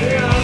Yeah.